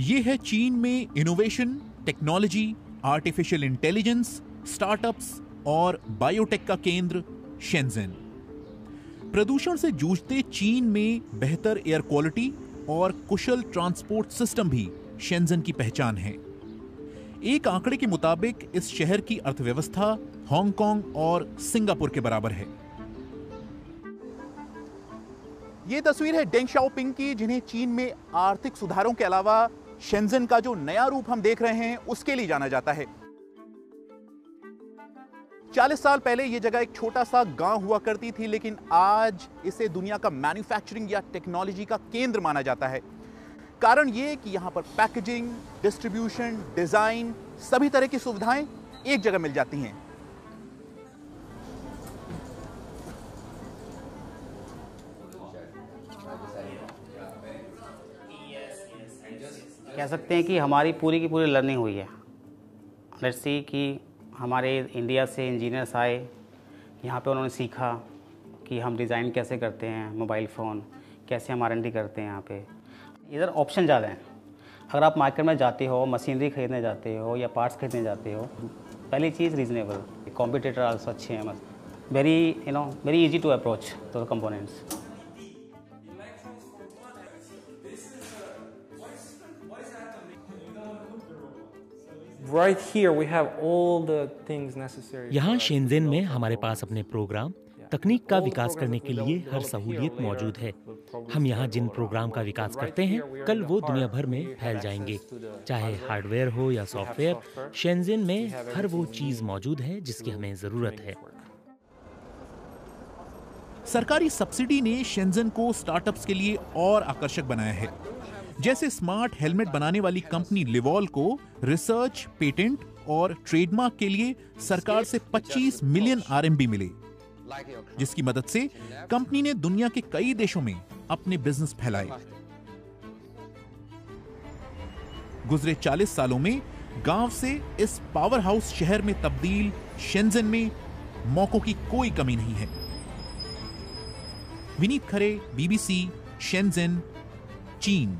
ये है चीन में innovation technology artificial intelligence startups और बायोटेक का केंद्र शेंजेन प्रदूषण से जूझते चीन में बेहतर एयर क्वालिटी और कुशल ट्रांसपोर्ट सिस्टम भी शेंजन की पहचान है. एक आंकड़े के मुताबिक इस शहर की अर्थव्यवस्था हांगकांग और सिंगापुर के बराबर है. ये तस्वीर है डेंग शाओपिंग की, जिन्हें चीन में आर्थिक सुधारों के अलावा शेंजन का जो नया रूप हम देख रहे हैं, उसके लिए जाना जाता है। 40 साल पहले यह जगह एक छोटा सा गाँव हुआ करती थी, लेकिन आज इसे दुनिया का मैन्युफैक्चरिंग या टेक्नोलॉजी का केंद्र माना जाता है। कारण यह कि यहाँ पर पैकेजिंग डिस्ट्रीब्यूशन डिज़ाइन सभी तरह की सुविधाएँ एक जगह मिल जाती हैं। कह सकते हैं कि हमारी पूरी की पूरी लर्निंग हुई है। लेट्स सी कि हमारे इंडिया से इंजीनियर्स आए, यहाँ पे उन्होंने सीखा कि हम डिज़ाइन कैसे करते हैं, मोबाइल फ़ोन, कैसे हम आर करते हैं यहाँ पे। इधर ऑप्शन ज़्यादा हैं। अगर आप मार्केट में जाते हो, मशीनरी खरीदने जाते हो या पार्ट्स खरीदने जाते हो, पहली चीज़ रीजनेबल कॉम्पिटिटर आल्सो अच्छे हैं very you know very easy to approach the components यहाँ शेंजेन में हमारे पास अपने प्रोग्राम तकनीक का विकास करने के लिए हर सहूलियत मौजूद है। हम यहाँ जिन प्रोग्राम का विकास करते हैं कल वो दुनिया भर में फैल जाएँगे चाहे हार्डवेयर हो या सॉफ्टवेयर शेनजेन में हर वो चीज़ मौजूद है जिसकी हमें ज़रूरत है। सरकारी सब्सिडी ने शेंजन को स्टार्टअप्स के लिए और आकर्षक बनाया है। जैसे स्मार्ट हेलमेट बनाने वाली कंपनी लिवॉल को रिसर्च, पेटेंट और ट्रेडमार्क के लिए सरकार से 25 मिलियन आरएमबी मिले, जिसकी मदद से कंपनी ने दुनिया के कई देशों में अपने बिज़नेस फैलाए। गुजरे 40 सालों में गाँव से इस पावर हाउस शहर में तब्दील शेंजन में मौकों की कोई कमी नहीं है। विनीत खरे बीबीसी शेंजन चीन।